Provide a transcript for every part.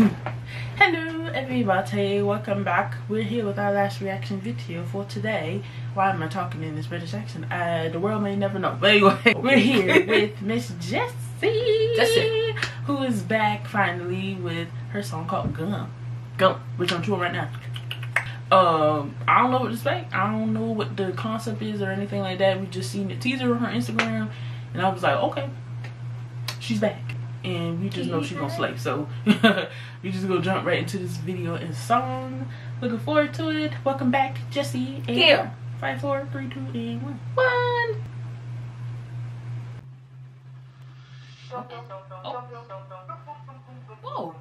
Latte, welcome back. We're here with our last reaction video for today. Why am I talking in this British accent? Uh, the world may never know. But anyway, we're here with Miss Jessi. Jessi. Who is back finally with her song called Gum. Gum, Which I'm touring right now. Um, I don't know what to expect. I don't know what the concept is or anything like that. We just seen the teaser on her Instagram and I was like, okay, she's back and we just know she's gonna slay. So we just gonna jump right into this video and song. Looking forward to it. Welcome back, Jessi And Yeah. Five, four, three, two, and one. One. Oh. Whoa.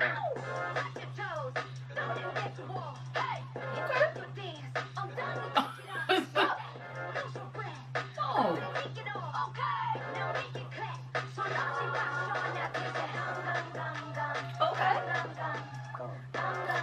Oh.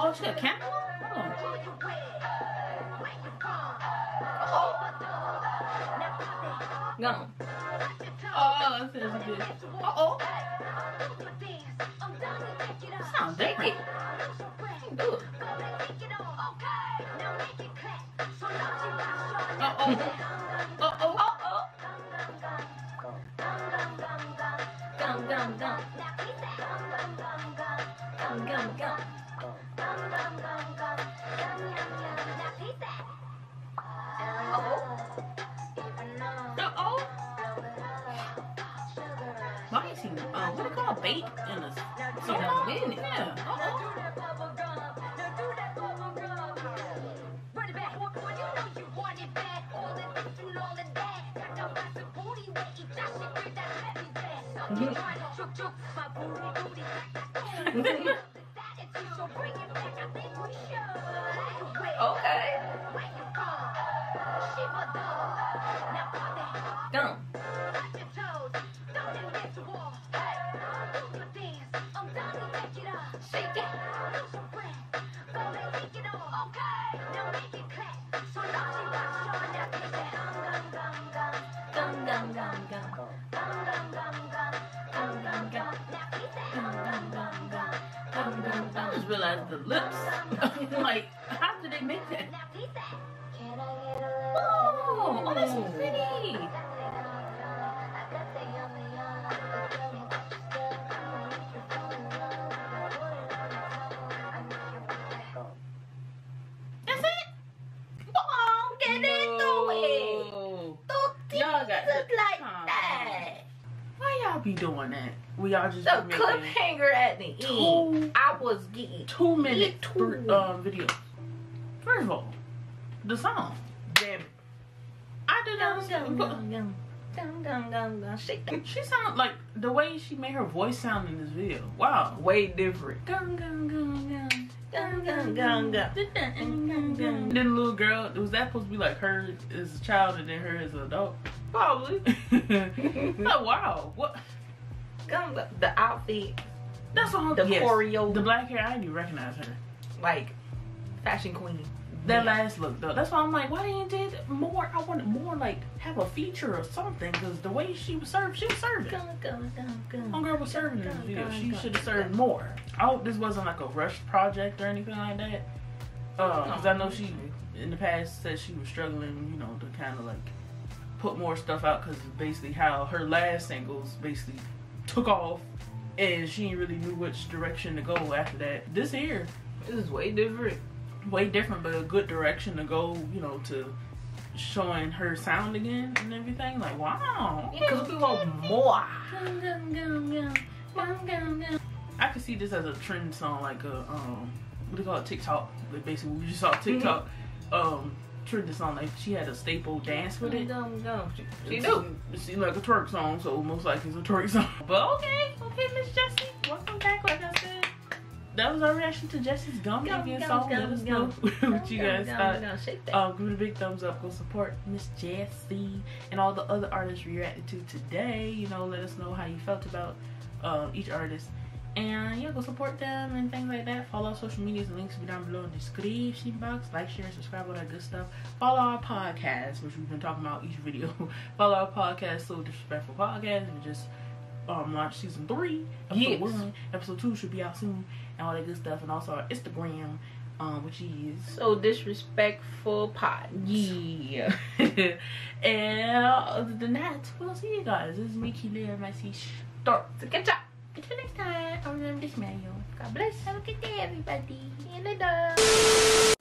Oh, she got a camera? Oh. Go. Oh, that feels good. Uh-oh. Sounds different. Do it. Uh-oh. Uh-oh. Uh-oh. Gum, gum, gum. Gum, what do you call bait in a minute. Yeah. Uh-oh. just realized the lips. like, how did they make that? Oh, oh, that's y'all be doing that? We all just The be cliffhanger at the Two- end. I was getting two minute Two. thr- um video. First of all, the song. damn. I did not gum, understand. gum, gum. Gum, gum, gum, gum. She sounded like the way she made her voice sound in this video. Wow. Way different. Gum gum gum gum. Gum, gum, gum, gum. Then the little girl, was that supposed to be like her as a child and then her as an adult? Probably. oh wow, what? Gum, gum. The outfit, That's all. the yes. choreo, The black hair, I didn't even recognize her. like fashion queen. That Yeah. last look though, that's why I'm like, why didn't you did more? I wanted more like have a feature or something because the way she was served, she was serving. Gum, gum, gum, gum. Homegirl was serving in this Gum, video. gum, She should have served gum. more. I hope this wasn't like a rushed project or anything like that. Uh, because I know she in the past said she was struggling, you know, to kind of like put more stuff out because basically how her last singles basically took off and she ain't really knew which direction to go after that. This here, This is way different. way different, but a good direction to go, you know, to showing her sound again and everything. Like, wow. Because we want more. I could see this as a trend song, like a um, what do you call it, TikTok. Like basically, we just saw TikTok um trending song. Like she had a staple dance with it. Gum, gum. She, she do. It seemed like a twerk song, so most likely it's a twerk song. But okay, okay, Miss Jessi, welcome back. Like I said, that was our reaction to Jessi's gum gum, song. Let us know what you guys Gum, thought. gum, gum. Shake that. Um, give it a big thumbs up. Go support Miss Jessie and all the other artists we reacted to today. You know, let us know how you felt about uh, each artist. And yeah, go support them and things like that. Follow our social medias. Links will be down below in the description box. Like, share, subscribe, all that good stuff. Follow our podcast, which we've been talking about each video. Follow our podcast, So Disrespectful Podcast, and just um launch season three. Episode Yes. one. Episode two should be out soon, and all that good stuff. And also our Instagram, um, which is So disrespectful pod. yeah. and other than that, we'll see you guys. This is me, Keely, my C start. So catch up. Until next time, I'm remember this. God bless. Have a good day, everybody. See you later.